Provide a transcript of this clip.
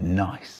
nice.